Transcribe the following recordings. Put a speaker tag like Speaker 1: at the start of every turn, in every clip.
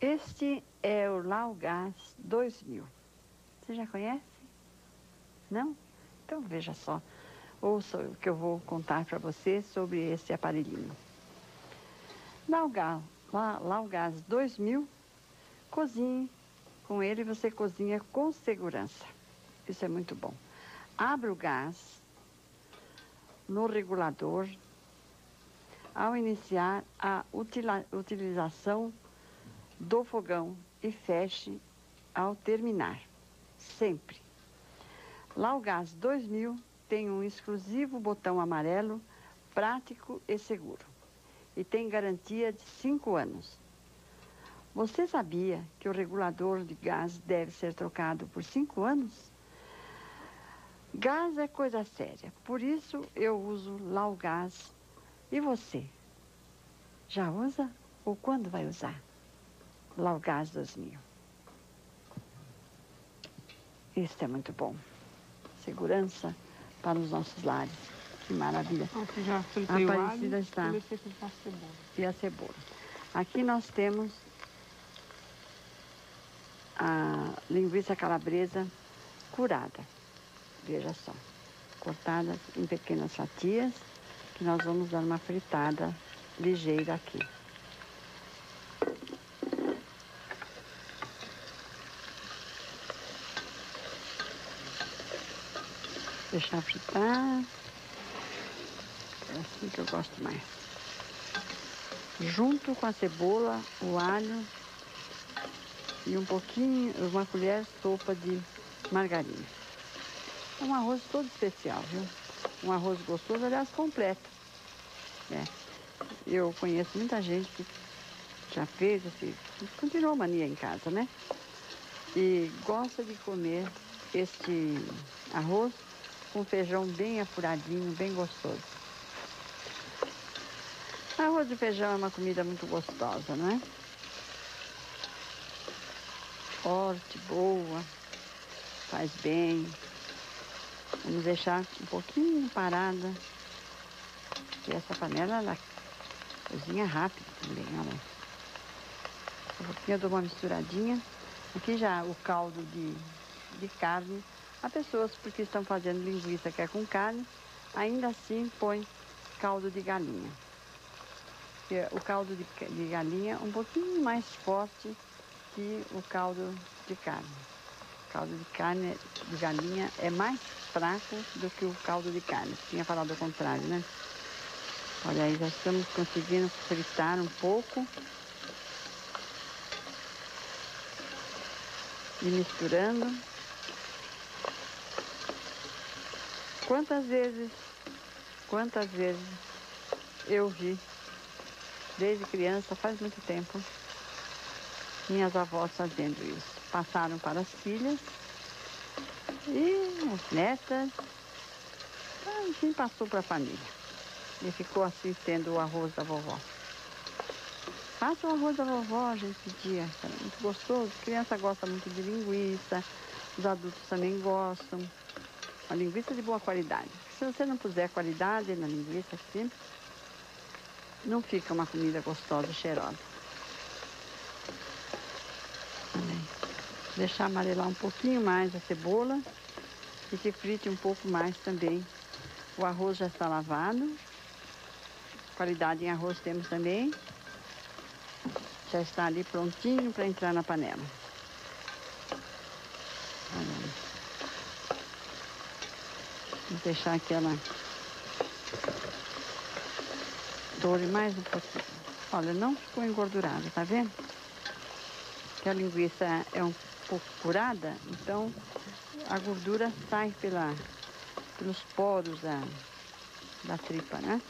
Speaker 1: Este é o Laugás 2000. Você já conhece? Não? Então veja só. Ouça o que eu vou contar para você sobre esse aparelhinho. Laugás, Laugás 2000, cozinhe. Com ele você cozinha com segurança. Isso é muito bom. Abra o gás no regulador ao iniciar a utilização do fogão e feche ao terminar, sempre. Lá o Gás 2000 tem um exclusivo botão amarelo, prático e seguro. E tem garantia de 5 anos. Você sabia que o regulador de gás deve ser trocado por 5 anos? Gás é coisa séria, por isso eu uso lá o gás. E você? Já usa ou quando vai usar? Lá o gás 2000. Isso é muito bom. Segurança para os nossos lares. Que maravilha.
Speaker 2: Aqui já
Speaker 1: a Aparecida está. E a cebola. Aqui nós temos a linguiça calabresa curada. Veja só. Cortada em pequenas fatias, que nós vamos dar uma fritada ligeira aqui. Deixar fritar. É assim que eu gosto mais. Junto com a cebola, o alho e um pouquinho, uma colher sopa de margarina. É um arroz todo especial, viu? Um arroz gostoso, aliás, completo. É. Eu conheço muita gente que já fez, assim, continuou mania em casa, né? E gosta de comer este arroz com feijão bem apuradinho, bem gostoso. Arroz de feijão é uma comida muito gostosa, não é? Forte, boa, faz bem. Vamos deixar um pouquinho parada. Porque essa panela, ela cozinha rápido também, olha. Eu dou uma misturadinha. Aqui já o caldo de, de carne Há pessoas porque estão fazendo linguiça que é com carne, ainda assim põe caldo de galinha. O caldo de, de galinha é um pouquinho mais forte que o caldo de carne. O caldo de carne de galinha é mais fraco do que o caldo de carne. Tinha falado o contrário, né? Olha aí, já estamos conseguindo fritar um pouco. E misturando. Quantas vezes, quantas vezes eu vi, desde criança, faz muito tempo, minhas avós fazendo isso. Passaram para as filhas e as netas, enfim, passou para a família. E ficou sendo o arroz da vovó. Faça o arroz da vovó, gente pedia. Era muito gostoso. Criança gosta muito de linguiça, os adultos também gostam. Uma linguiça de boa qualidade. Se você não puser qualidade na linguiça assim, não fica uma comida gostosa e cheirosa. Deixar amarelar um pouquinho mais a cebola e que frite um pouco mais também. O arroz já está lavado. Qualidade em arroz temos também. Já está ali prontinho para entrar na panela. Vou deixar aqui ela mais um pouquinho. Olha, não ficou engordurada, tá vendo? Que a linguiça é um pouco curada, então a gordura sai pela, pelos poros da, da tripa, né?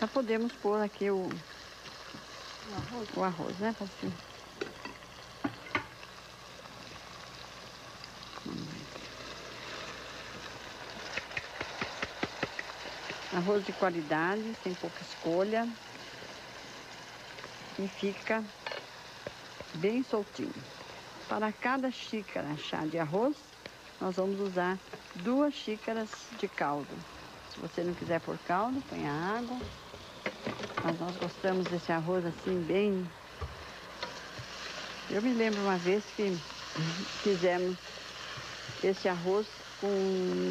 Speaker 1: Já podemos pôr aqui o, o arroz, né? Arroz de qualidade, tem pouca escolha. E fica bem soltinho. Para cada xícara chá de arroz, nós vamos usar duas xícaras de caldo. Se você não quiser pôr caldo, põe a água. Mas nós gostamos desse arroz assim, bem. Eu me lembro uma vez que fizemos esse arroz com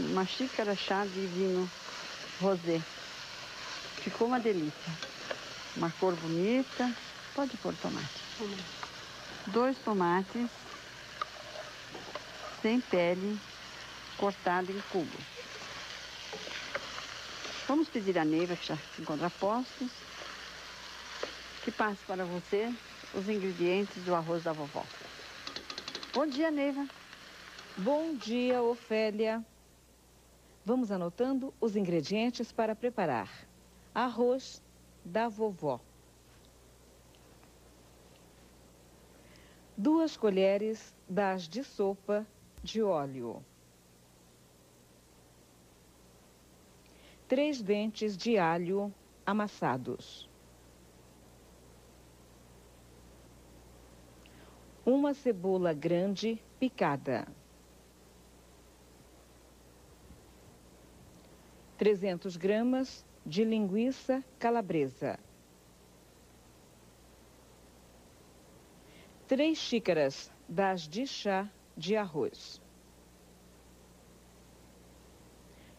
Speaker 1: uma xícara chá de vinho rosé. Ficou uma delícia. Uma cor bonita. Pode pôr tomate. Dois tomates sem pele, cortado em cubos. Vamos pedir a Neiva, que já se encontra postos, que passe para você os ingredientes do arroz da vovó. Bom dia, Neiva.
Speaker 2: Bom dia, Ofélia. Vamos anotando os ingredientes para preparar. Arroz da vovó. Duas colheres das de sopa de óleo. Três dentes de alho amassados. Uma cebola grande picada. 300 gramas de linguiça calabresa. 3 xícaras das de chá de arroz.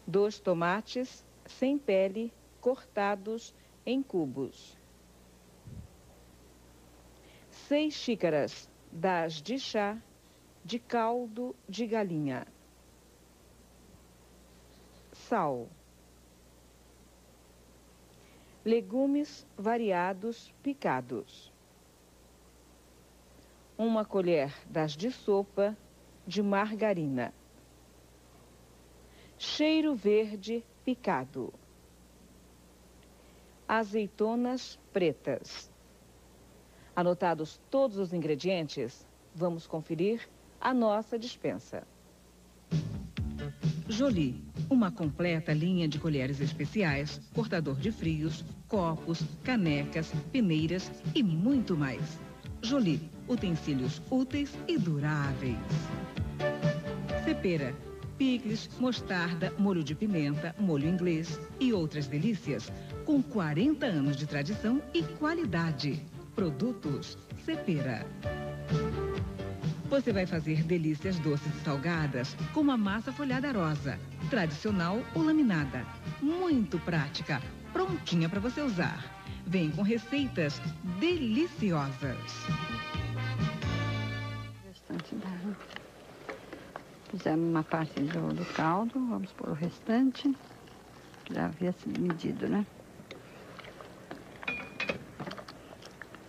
Speaker 2: Dois tomates sem pele cortados em cubos. Seis xícaras das de chá de caldo de galinha. Sal. Legumes variados picados. Uma colher das de sopa de margarina. Cheiro verde picado. Azeitonas pretas. Anotados todos os ingredientes, vamos conferir a nossa dispensa. Jolie, uma completa linha de colheres especiais, cortador de frios, copos, canecas, peneiras e muito mais. Jolie, utensílios úteis e duráveis. Cepera, picles, mostarda, molho de pimenta, molho inglês e outras delícias com 40 anos de tradição e qualidade. Produtos Cepera. Você vai fazer delícias doces e salgadas com uma massa folhada rosa, tradicional ou laminada. Muito prática, prontinha para você usar. Vem com receitas deliciosas.
Speaker 1: Fizemos uma parte do, do caldo, vamos pôr o restante. Já havia sido medido, né?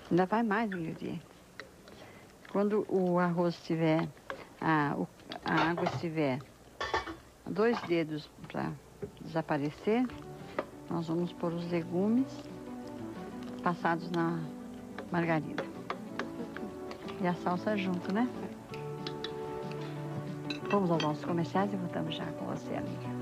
Speaker 1: Ainda vai mais ingrediente. Quando o arroz estiver, a, a água estiver dois dedos para desaparecer, nós vamos pôr os legumes passados na margarina. E a salsa junto, né? Vamos aos nossos comerciais e voltamos já com você, amiga.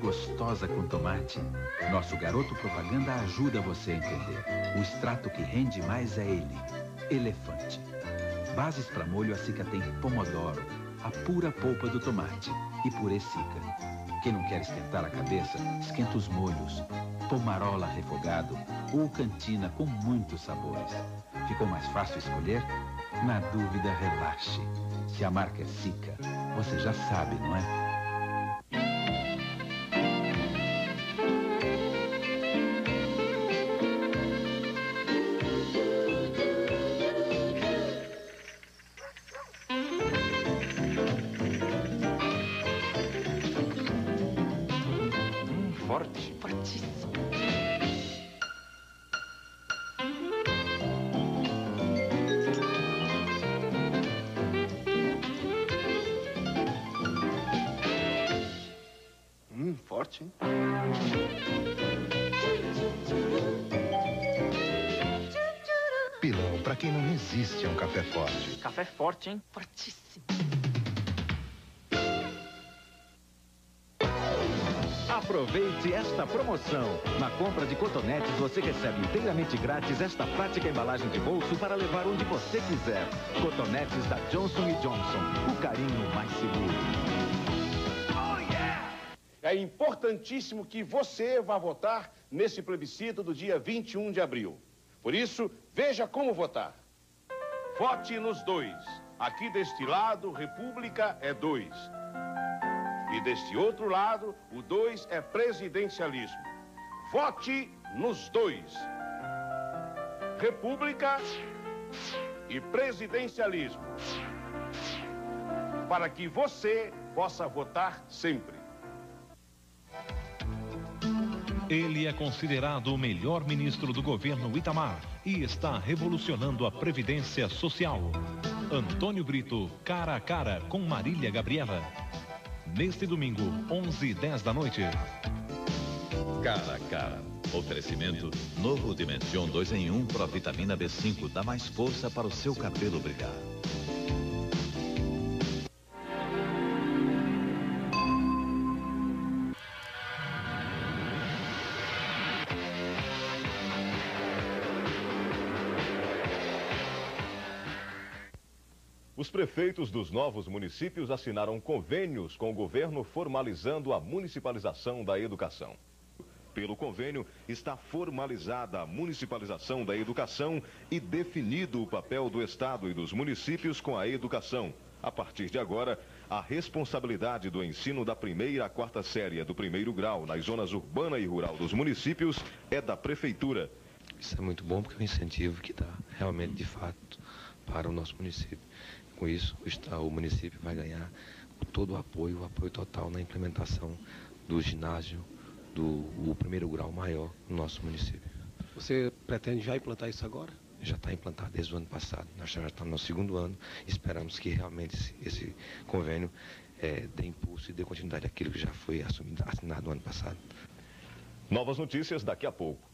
Speaker 3: Gostosa com tomate. Nosso garoto propaganda ajuda você a entender. O extrato que rende mais é ele, elefante. Bases para molho, a Sica tem pomodoro, a pura polpa do tomate e purê Sica. Quem não quer esquentar a cabeça, esquenta os molhos. Pomarola refogado ou cantina com muitos sabores. Ficou mais fácil escolher? Na dúvida, relaxe. Se a marca é Sica, você já sabe, não é?
Speaker 4: Quem não resiste a um café forte.
Speaker 5: Café forte, hein? Fortíssimo. Aproveite esta promoção. Na compra de cotonetes, você recebe inteiramente grátis esta prática embalagem de bolso para levar onde você quiser. Cotonetes da Johnson Johnson. O carinho mais seguro.
Speaker 6: É importantíssimo que você vá votar nesse plebiscito do dia 21 de abril. Por isso, veja como votar. Vote nos dois. Aqui deste lado, República é dois. E deste outro lado, o dois é presidencialismo. Vote nos dois. República e presidencialismo. Para que você possa votar sempre.
Speaker 7: Ele é considerado o melhor ministro do governo Itamar e está revolucionando a Previdência Social. Antônio Brito, cara a cara com Marília Gabriela. Neste domingo, 11 e 10 da noite.
Speaker 8: Cara a cara. Oferecimento Novo Dimension 2 em 1 Pro Vitamina B5 dá mais força para o seu cabelo brilhar.
Speaker 9: Os prefeitos dos novos municípios assinaram convênios com o governo formalizando a municipalização da educação. Pelo convênio, está formalizada a municipalização da educação e definido o papel do Estado e dos municípios com a educação. A partir de agora, a responsabilidade do ensino da primeira à quarta série do primeiro grau nas zonas urbana e rural dos municípios é da Prefeitura.
Speaker 10: Isso é muito bom porque é um incentivo que dá realmente, de fato, para o nosso município. Com isso, o município vai ganhar todo o apoio, o apoio total na implementação do ginásio do o primeiro grau maior no nosso município.
Speaker 11: Você pretende já implantar isso agora?
Speaker 10: Já está implantado desde o ano passado. Nós já estamos no segundo ano. Esperamos que realmente esse, esse convênio é, dê impulso e dê continuidade àquilo que já foi assumido, assinado no ano passado.
Speaker 9: Novas notícias daqui a pouco.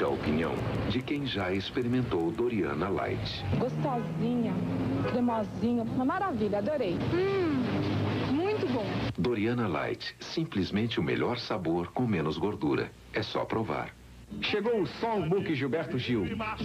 Speaker 4: A opinião de quem já experimentou Doriana Light.
Speaker 12: Gostosinha, cremosinha, uma maravilha, adorei. Hum, muito bom.
Speaker 4: Doriana Light, simplesmente o melhor sabor com menos gordura. É só provar.
Speaker 13: Chegou o Songbook Gilberto Gil.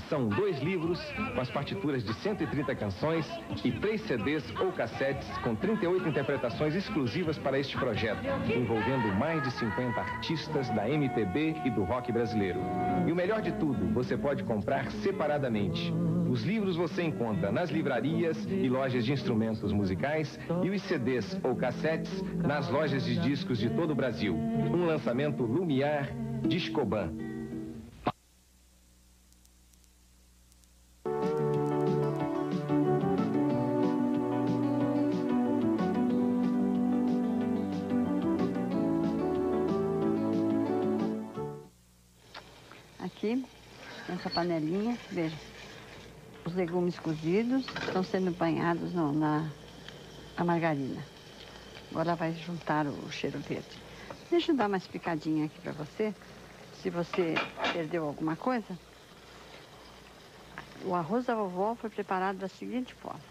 Speaker 13: São dois livros com as partituras de 130 canções e três CDs ou cassetes com 38 interpretações exclusivas para este projeto, envolvendo mais de 50 artistas da MPB e do rock brasileiro. E o melhor de tudo, você pode comprar separadamente. Os livros você encontra nas livrarias e lojas de instrumentos musicais e os CDs ou cassetes nas lojas de discos de todo o Brasil. Um lançamento Lumiar Discoban.
Speaker 1: Nessa panelinha, veja, os legumes cozidos estão sendo banhados no, na a margarina. Agora vai juntar o cheiro verde. Deixa eu dar uma explicadinha aqui para você, se você perdeu alguma coisa. O arroz da vovó foi preparado da seguinte forma.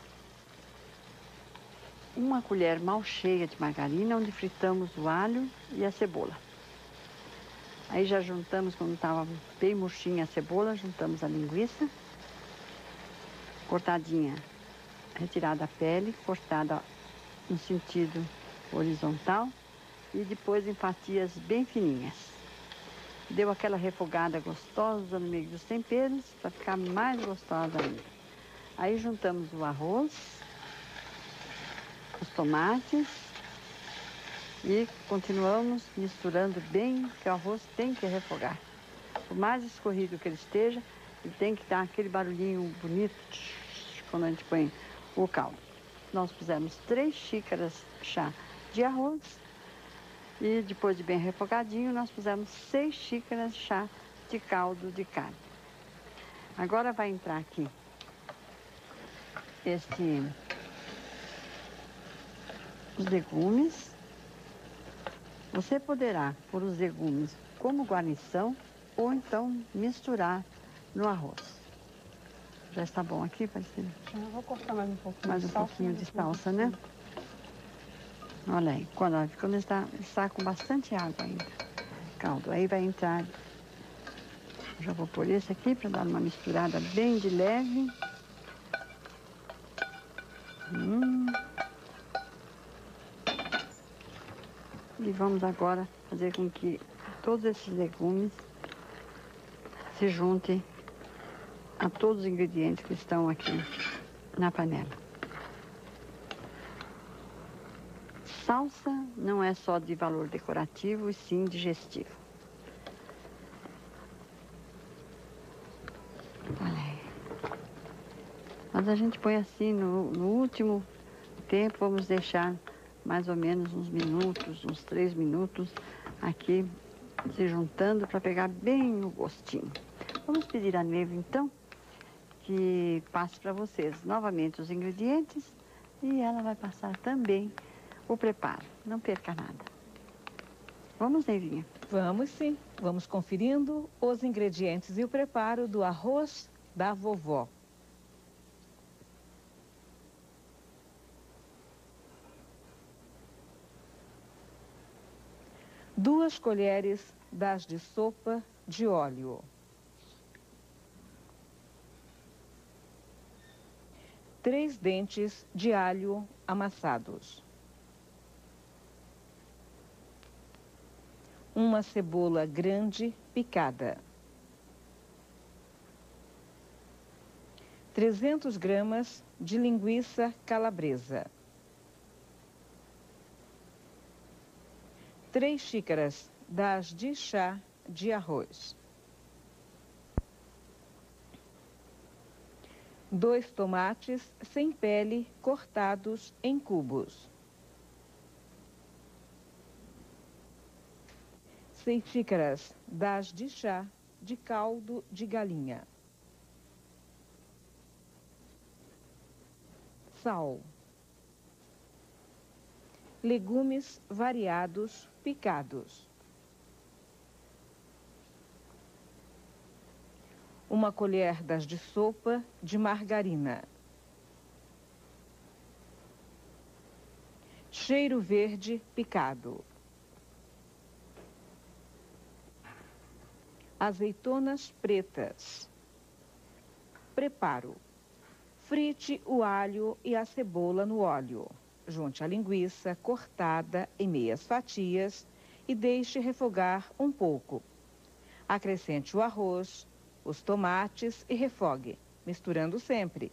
Speaker 1: Uma colher mal cheia de margarina, onde fritamos o alho e a cebola. Aí já juntamos, quando estava bem murchinha a cebola, juntamos a linguiça, cortadinha, retirada a pele, cortada no sentido horizontal e depois em fatias bem fininhas. Deu aquela refogada gostosa no meio dos temperos para ficar mais gostosa ainda. Aí juntamos o arroz, os tomates e continuamos misturando bem, que o arroz tem que refogar. Por mais escorrido que ele esteja, ele tem que dar aquele barulhinho bonito quando a gente põe o caldo. Nós pusemos três xícaras chá de arroz e depois de bem refogadinho, nós pusemos seis xícaras chá de caldo de carne. Agora vai entrar aqui este os legumes. Você poderá pôr os legumes como guarnição ou então misturar no arroz. Já está bom aqui, Parecida?
Speaker 12: Já vou cortar mais um pouquinho
Speaker 1: Mais um
Speaker 12: de salsa,
Speaker 1: pouquinho de
Speaker 12: né?
Speaker 1: salsa, né? Olha aí, quando, quando está, está com bastante água ainda, caldo, aí vai entrar. Já vou pôr esse aqui para dar uma misturada bem de leve. Hum. E vamos agora fazer com que todos esses legumes se juntem a todos os ingredientes que estão aqui na panela. Salsa não é só de valor decorativo, e sim digestivo. Olha aí. Mas a gente põe assim no, no último tempo, vamos deixar mais ou menos uns minutos, uns três minutos aqui se juntando para pegar bem o gostinho. Vamos pedir a Neve então que passe para vocês novamente os ingredientes e ela vai passar também o preparo. Não perca nada. Vamos, Nevinha?
Speaker 2: Vamos sim. Vamos conferindo os ingredientes e o preparo do arroz da vovó. Duas colheres das de sopa de óleo. Três dentes de alho amassados. Uma cebola grande picada. 300 gramas de linguiça calabresa. 3 xícaras das de chá de arroz. Dois tomates sem pele cortados em cubos. 6 xícaras das de chá de caldo de galinha. Sal. Legumes variados picados. Uma colher das de sopa de margarina. Cheiro verde picado. Azeitonas pretas. Preparo. Frite o alho e a cebola no óleo. Junte a linguiça cortada em meias fatias e deixe refogar um pouco. Acrescente o arroz, os tomates e refogue, misturando sempre.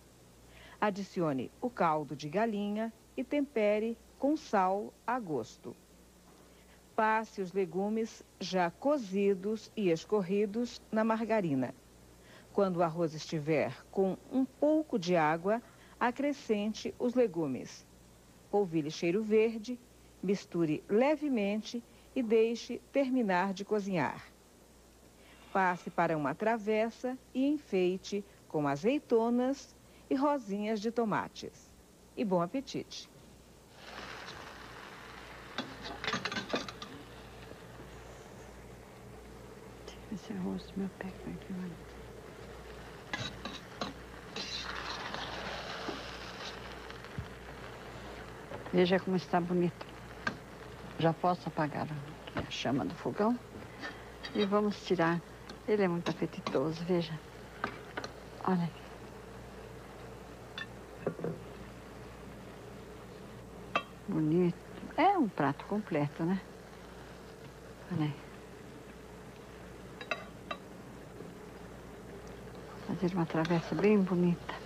Speaker 2: Adicione o caldo de galinha e tempere com sal a gosto. Passe os legumes já cozidos e escorridos na margarina. Quando o arroz estiver com um pouco de água, acrescente os legumes. Polvilhe cheiro verde, misture levemente e deixe terminar de cozinhar. Passe para uma travessa e enfeite com azeitonas e rosinhas de tomates. E bom apetite!
Speaker 1: Esse arroz do meu pé aqui, olha. Veja como está bonito. Já posso apagar a chama do fogão. E vamos tirar. Ele é muito apetitoso, veja. Olha. Bonito. É um prato completo, né? Olha aí. Fazer uma travessa bem bonita.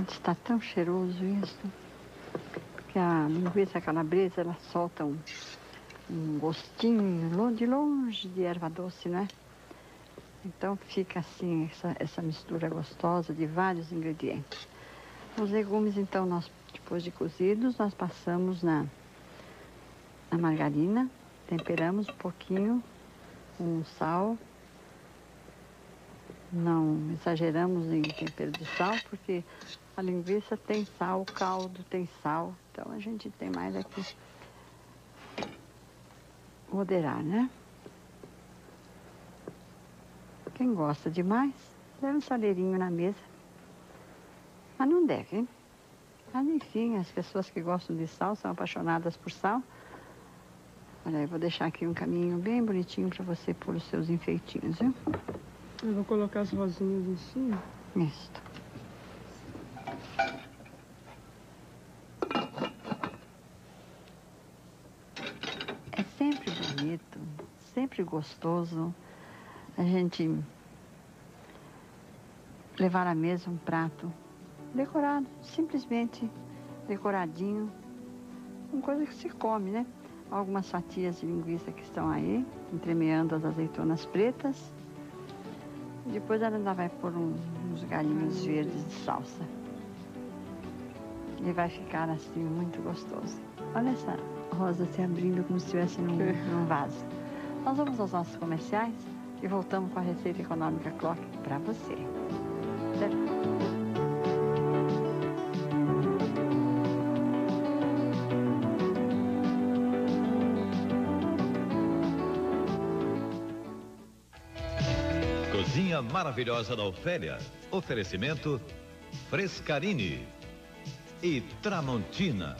Speaker 1: Gente, está tão cheiroso isso. Que a linguiça calabresa, ela solta um, um gostinho de longe de erva doce, né? Então fica assim, essa, essa mistura gostosa de vários ingredientes. Os legumes, então, nós, depois de cozidos, nós passamos na, na margarina, temperamos um pouquinho com sal. Não exageramos em tempero de sal, porque A linguiça tem sal, o caldo tem sal. Então a gente tem mais aqui. Moderar, né? Quem gosta demais, leva um saleirinho na mesa. Mas não deve, hein? Mas enfim, as pessoas que gostam de sal são apaixonadas por sal. Olha, eu vou deixar aqui um caminho bem bonitinho para você pôr os seus enfeitinhos, viu?
Speaker 12: Eu vou colocar as rosinhas em cima.
Speaker 1: Isso. É sempre bonito, sempre gostoso a gente levar à mesa um prato decorado, simplesmente decoradinho, uma coisa que se come, né? Algumas fatias de linguiça que estão aí, entremeando as azeitonas pretas. Depois ela ainda vai pôr um, uns galinhos verdes de salsa. E vai ficar assim muito gostoso. Olha essa rosa se abrindo como se estivesse num, num vaso. Nós vamos aos nossos comerciais e voltamos com a Receita Econômica Clock para você. Certo?
Speaker 8: Cozinha maravilhosa da Ofélia. Oferecimento Frescarini e Tramontina.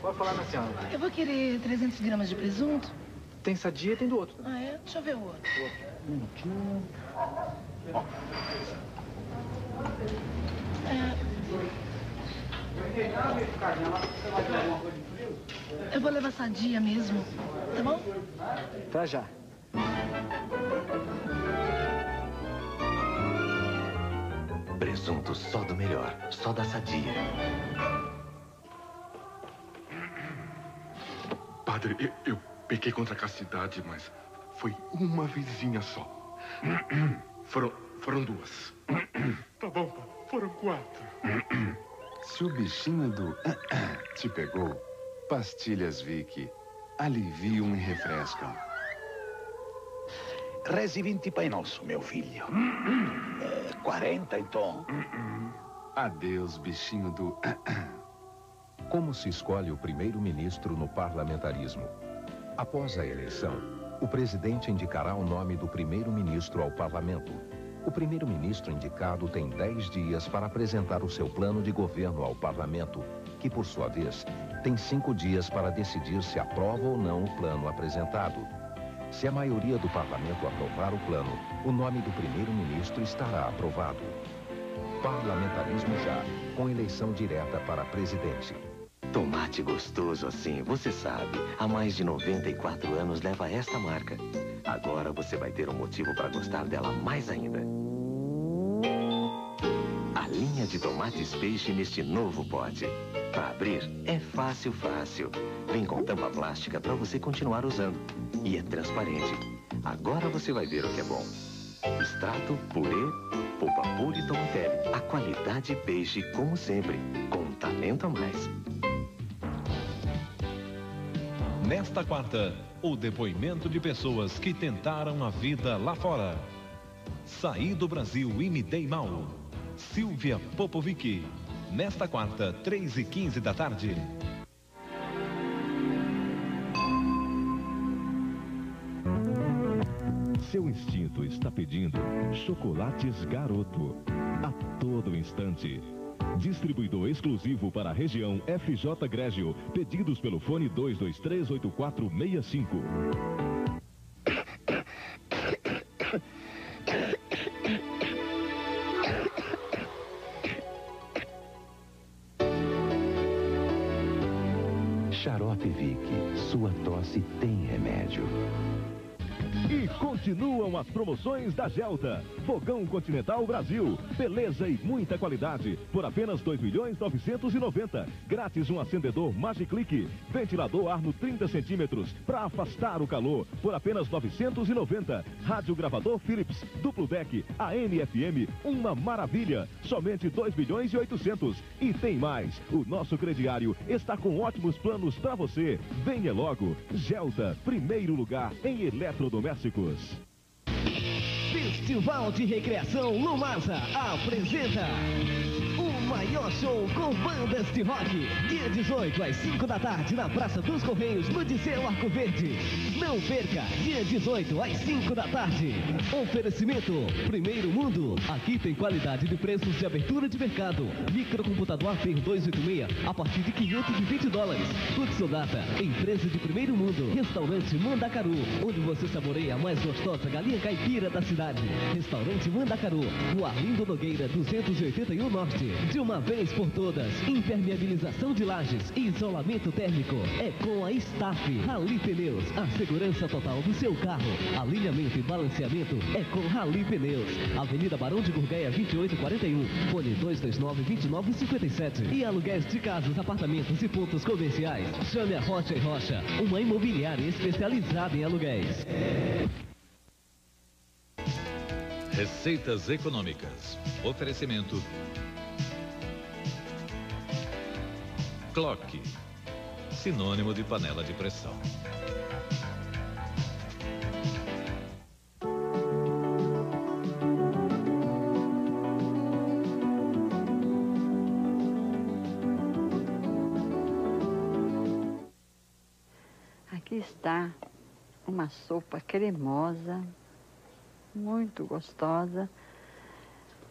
Speaker 14: Pode falar na senhora.
Speaker 15: Eu vou querer 300 gramas de presunto.
Speaker 14: Tem sadia e tem do outro.
Speaker 15: Ah, é? Deixa eu ver o outro.
Speaker 14: Um minutinho.
Speaker 15: É, eu vou levar sadia mesmo, tá bom?
Speaker 14: Tá já.
Speaker 16: Presunto só do melhor, só da Sadia.
Speaker 17: Padre, eu, eu pequei contra a castidade, mas foi uma vezinha só. Foram, foram duas. Tá bom, padre. Foram quatro.
Speaker 18: Se o bichinho do te pegou, pastilhas Vicky aliviam e refrescam.
Speaker 19: Rezi 20 Pai Nosso, meu filho. É, 40, então.
Speaker 18: Adeus, bichinho do.
Speaker 3: Como se escolhe o primeiro-ministro no parlamentarismo? Após a eleição, o presidente indicará o nome do primeiro-ministro ao parlamento. O primeiro-ministro indicado tem 10 dias para apresentar o seu plano de governo ao parlamento, que, por sua vez, tem cinco dias para decidir se aprova ou não o plano apresentado. Se a maioria do parlamento aprovar o plano, o nome do primeiro-ministro estará aprovado. Parlamentarismo já, com eleição direta para presidente.
Speaker 16: Tomate gostoso assim, você sabe, há mais de 94 anos leva esta marca. Agora você vai ter um motivo para gostar dela mais ainda. A linha de tomates peixe neste novo pote. Para abrir, é fácil, fácil. Vem com tampa plástica para você continuar usando. E é transparente. Agora você vai ver o que é bom. Extrato, purê, polpa pura e. A qualidade peixe, como sempre, com um talento a mais.
Speaker 7: Nesta quarta, o depoimento de pessoas que tentaram a vida lá fora. Saí do Brasil e me dei mal. Silvia Popovic. Nesta quarta, 3 e 15 da tarde.
Speaker 20: Está pedindo chocolates garoto. A todo instante. Distribuidor exclusivo para a região FJ Grégio. Pedidos pelo fone 2238465.
Speaker 16: Xarope Vick, sua tosse tem remédio.
Speaker 20: Continuam as promoções da Gelta. Fogão Continental Brasil. Beleza e muita qualidade. Por apenas 2 milhões 990. Grátis um acendedor Magiclick. Ventilador Arno 30 centímetros. Para afastar o calor. Por apenas 990. Rádio gravador Philips. Duplo deck. AM FM. Uma maravilha. Somente 2 milhões e 800. E tem mais. O nosso crediário está com ótimos planos para você. Venha logo. Gelta. Primeiro lugar em eletrodomésticos.
Speaker 21: Festival de Recreação Lumasa apresenta maior show com bandas de rock. Dia 18 às 5 da tarde na Praça dos Correios, no Disseu Arco Verde. Não perca, dia 18 às 5 da tarde. Oferecimento Primeiro Mundo. Aqui tem qualidade de preços de abertura de mercado. Microcomputador APER 286 a partir de 520 dólares. Tudo Sonata, empresa de primeiro mundo. Restaurante Mandacaru, onde você saboreia a mais gostosa galinha caipira da cidade. Restaurante Mandacaru, no Arlindo Nogueira 281 Norte. De uma vez por todas, impermeabilização de lajes e isolamento térmico é com a Staff. Rally Pneus, a segurança total do seu carro. Alinhamento e balanceamento é com Rally Pneus. Avenida Barão de Gurgueia 2841, fone 229-2957. E aluguéis de casas, apartamentos e pontos comerciais. Chame a Rocha e Rocha, uma imobiliária especializada em aluguéis.
Speaker 8: Receitas econômicas. Oferecimento. Clock. Sinônimo de panela de pressão.
Speaker 1: Aqui está uma sopa cremosa, muito gostosa,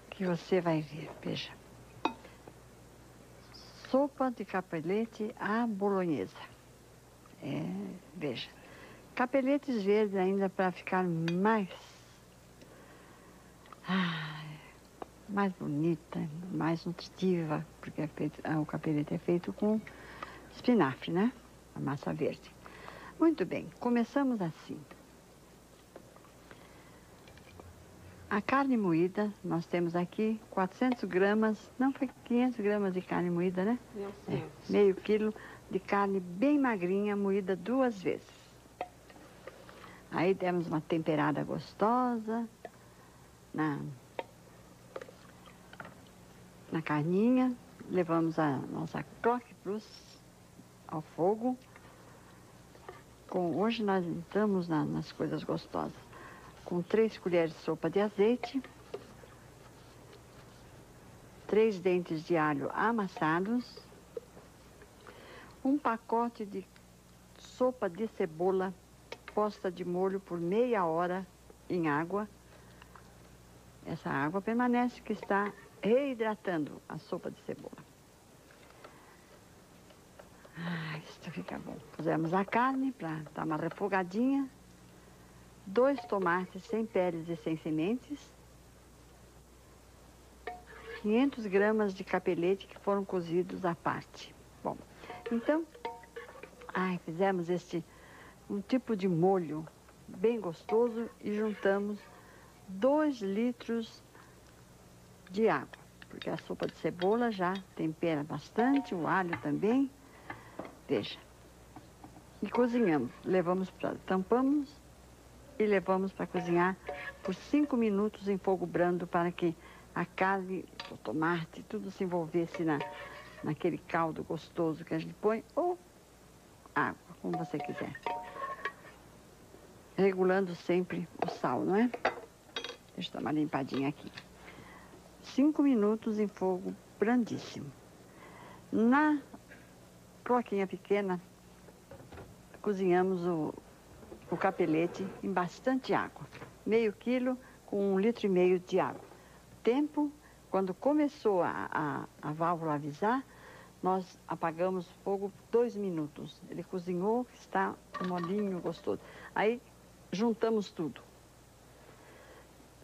Speaker 1: que você vai ver. Veja. Sopa de capelete à bolonhesa. É, veja. Capeletes verdes ainda para ficar mais, ai, mais bonita, mais nutritiva, porque é feito, ah, o capelete é feito com espinafre, né? A massa verde. Muito bem, começamos assim. A carne moída, nós temos aqui 400 gramas, não foi 500 gramas de carne moída, né? É, meio quilo de carne bem magrinha, moída duas vezes. Aí demos uma temperada gostosa na, na carninha, levamos a nossa croque plus ao fogo. Com, hoje nós entramos na, nas coisas gostosas. Com três colheres de sopa de azeite, três dentes de alho amassados, um pacote de sopa de cebola posta de molho por meia hora em água. Essa água permanece que está reidratando a sopa de cebola. Ah, isso fica bom. Pusemos a carne para dar uma refogadinha. Dois tomates sem peles e sem sementes. 500 gramas de capelete que foram cozidos à parte. Bom, então, ai, fizemos este um tipo de molho bem gostoso e juntamos dois litros de água, porque a sopa de cebola já tempera bastante, o alho também. Veja. E cozinhamos. Levamos para. tampamos e levamos para cozinhar por cinco minutos em fogo brando para que a carne, o tomate, tudo se envolvesse na, naquele caldo gostoso que a gente põe, ou água, como você quiser. Regulando sempre o sal, não é? Deixa eu dar uma limpadinha aqui. Cinco minutos em fogo brandíssimo. Na cloquinha pequena, cozinhamos o, o capelete em bastante água. Meio quilo com um litro e meio de água. Tempo, quando começou a, a, a válvula avisar, nós apagamos o fogo dois minutos. Ele cozinhou, está molinho gostoso. Aí juntamos tudo.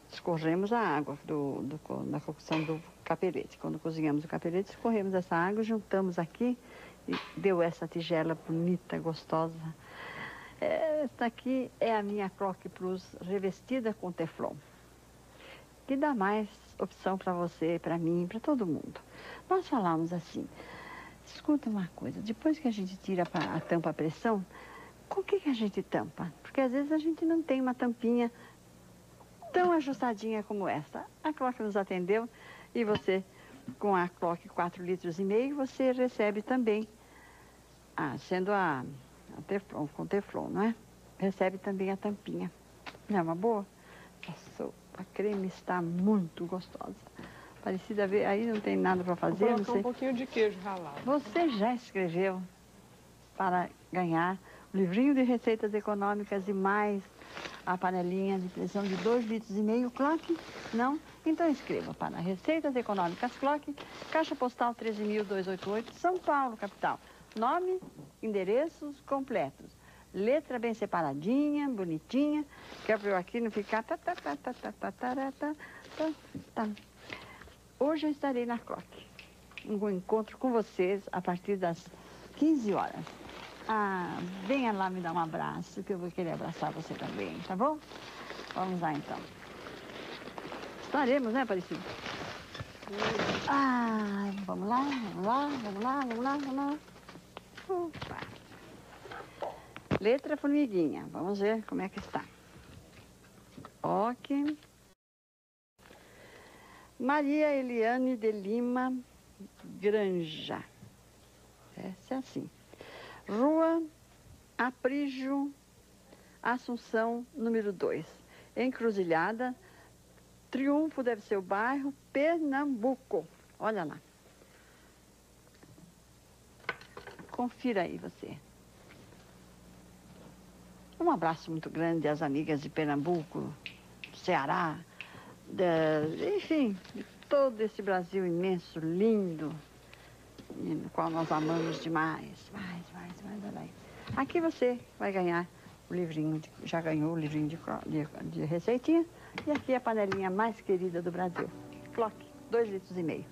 Speaker 1: Escorremos a água do, do, da cocção do capelete. Quando cozinhamos o capelete, escorremos essa água, juntamos aqui e deu essa tigela bonita, gostosa. Esta aqui é a minha Croque Plus revestida com Teflon, que dá mais opção para você, para mim, para todo mundo. Nós falamos assim, escuta uma coisa, depois que a gente tira a tampa à pressão, com o que, que a gente tampa? Porque às vezes a gente não tem uma tampinha tão ajustadinha como essa. A Clock nos atendeu e você, com a Clock 4 litros e meio, você recebe também, ah, sendo a, a teflon, com teflon, não é? Recebe também a tampinha. Não é uma boa? Passou. A creme está muito gostosa. Parecida ver, aí não tem nada para fazer.
Speaker 12: Vou colocar um pouquinho de queijo ralado.
Speaker 1: Você já escreveu para ganhar o livrinho de receitas econômicas e mais a panelinha de pressão de 2 litros e meio Clock? Não? Então escreva para Receitas Econômicas Clock, Caixa Postal 13.288, São Paulo, capital. Nome, endereços completos. Letra bem separadinha, bonitinha, que é para eu aqui não ficar... Hoje eu estarei na Clock. Um encontro com vocês a partir das 15 horas. Ah, venha lá me dar um abraço, que eu vou querer abraçar você também, tá bom? Vamos lá então. Estaremos, né, Aparecido? Ah, vamos lá, vamos lá, vamos lá, vamos lá, vamos lá. Opa. Letra formiguinha, vamos ver como é que está. Ok. Maria Eliane de Lima Granja. Essa é assim. Rua Aprígio Assunção, número 2. Encruzilhada. Triunfo deve ser o bairro Pernambuco. Olha lá. Confira aí você. Um abraço muito grande às amigas de Pernambuco, Ceará, da- enfim, de todo esse Brasil imenso, lindo, no qual nós amamos demais. Mais, mais, mais, olha aí. Aqui você vai ganhar o livrinho, de- já ganhou o livrinho de, de, de receitinha. E aqui a panelinha mais querida do Brasil. Clock, dois litros e meio.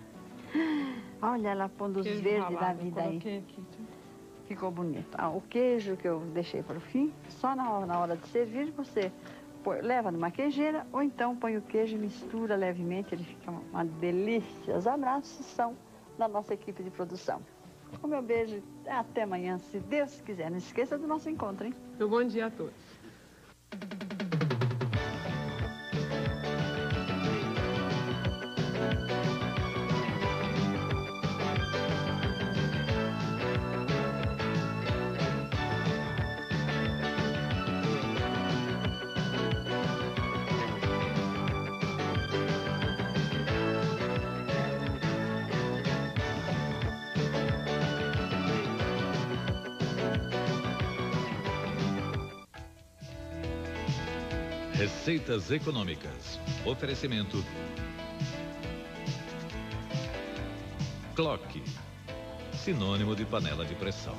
Speaker 1: Olha ela pondo os verdes da vida aí.
Speaker 12: aqui.
Speaker 1: Ficou bonito. Ah, o queijo que eu deixei para o fim, só na hora, na hora de servir, você põe- leva numa queijeira ou então põe o queijo mistura levemente, ele fica uma delícia. Os abraços são da nossa equipe de produção. O meu beijo até amanhã, se Deus quiser. Não esqueça do nosso encontro, hein?
Speaker 12: Meu bom dia a todos.
Speaker 8: Receitas econômicas. Oferecimento. Clock. Sinônimo de panela de pressão.